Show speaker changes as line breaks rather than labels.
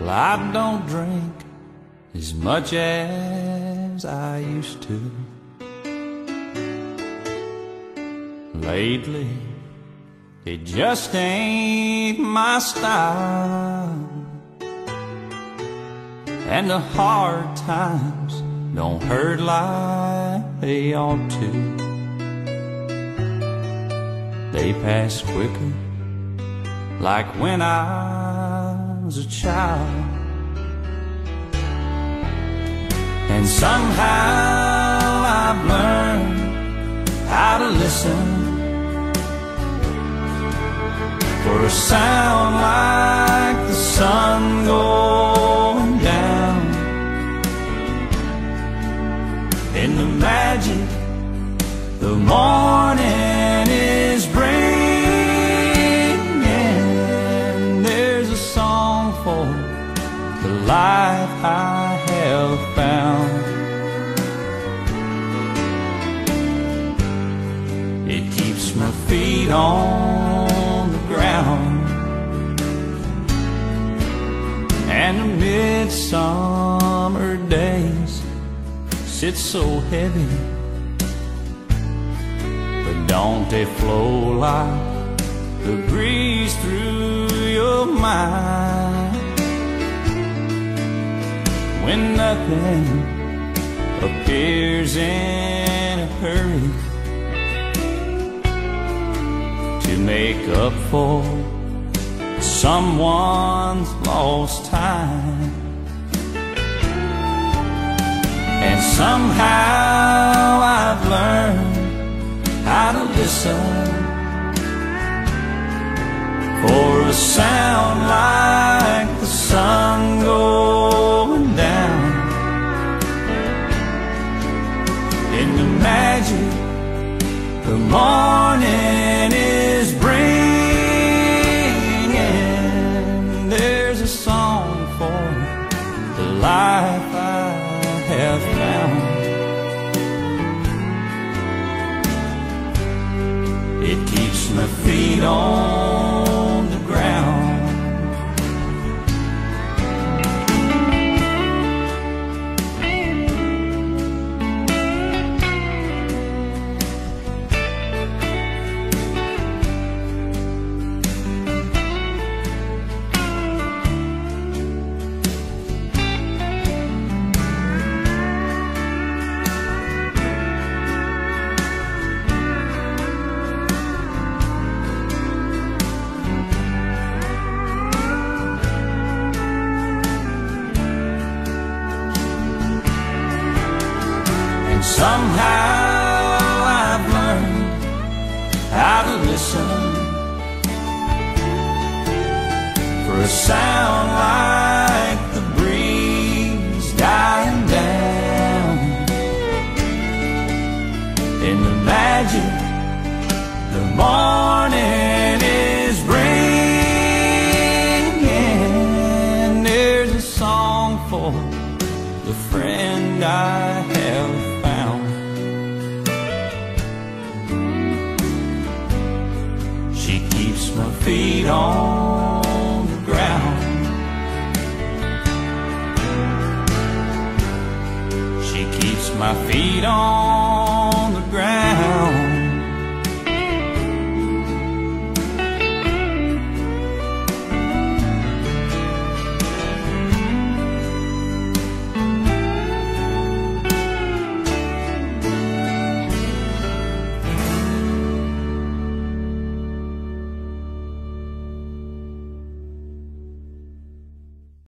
Well, I don't drink as much as I used to. Lately, it just ain't my style. And the hard times don't hurt like they ought to. They pass quicker, like when I was a child. And somehow I've learned how to listen for a sound like the sun going down in the magic the morning the life I have found. It keeps my feet on the ground. And the midsummer days sit so heavy. But don't they flow like the breeze through your mind when nothing appears in a hurry to make up for someone's lost time. And somehow the morning is bringing. There's a song for the life I have found. It keeps my feet on somehow I've learned how to listen. For a sound like the breeze dying down. In the magic the morning is bringing. There's a song for the friend I have my feet on the ground. She keeps my feet on